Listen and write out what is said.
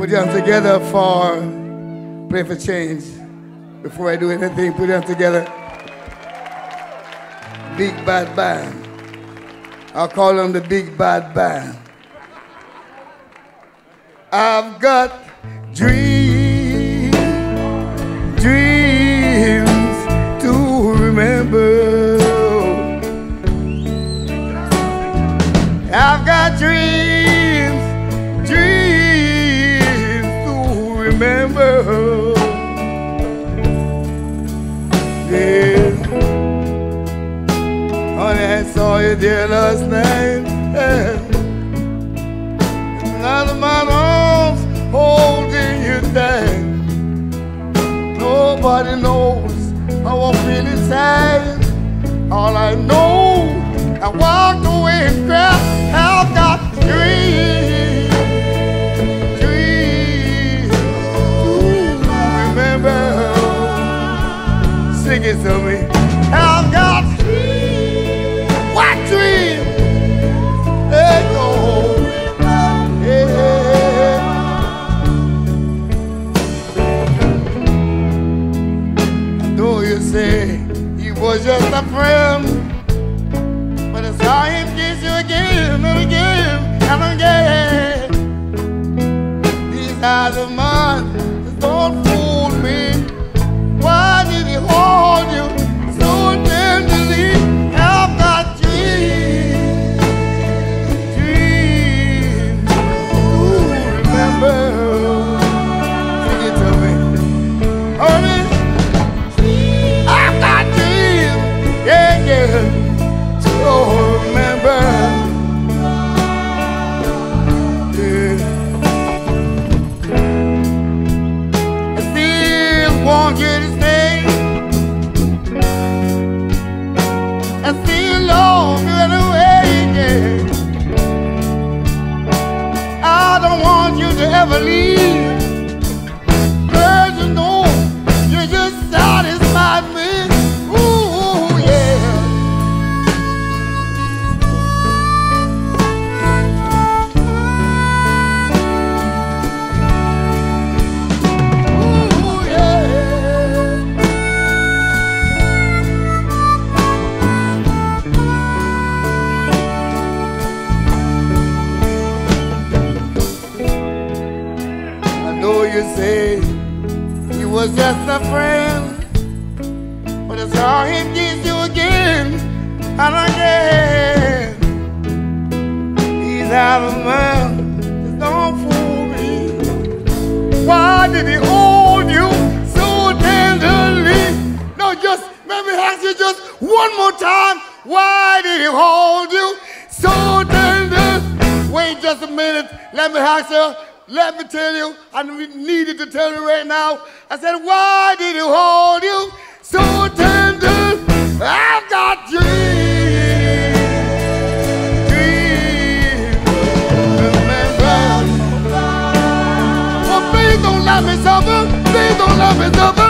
Put them together for Playing for Change. Before I do anything, put them together. Big Bad Band. I'll call them the Big Bad Band. I've got dreams, dreams to remember. I've got dreams, Honey, I saw you there last night. Yeah. Another man arms holding you tight. Nobody knows how I feel inside. All I know, I walked You say he was just a friend, but I saw him kiss you again and again and again. These eyes of mine still want you you say he was just a friend, but I saw him kiss you again and again. He's out of mind, just don't fool me. Why did he hold you so tenderly? No, just let me ask you just one more time. Why did he hold you so tender? Wait just a minute. Let me ask you. Let me tell you. I needed to tell you right now. I said, why did he hold you so tender? I've got dreams. Please don't let me suffer. Please don't let me suffer.